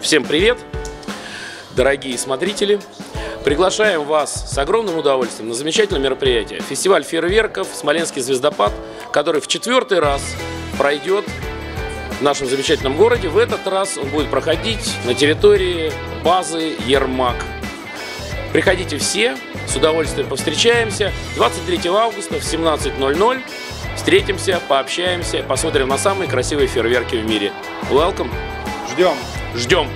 Всем привет, дорогие смотрители! Приглашаем вас с огромным удовольствием на замечательное мероприятие. Фестиваль фейерверков «Смоленский звездопад», который в четвертый раз пройдет в нашем замечательном городе. В этот раз он будет проходить на территории базы Ермак. Приходите все, с удовольствием повстречаемся. 23 августа в 17.00 встретимся, пообщаемся, посмотрим на самые красивые фейерверки в мире. Welcome! Ждем! Ждем!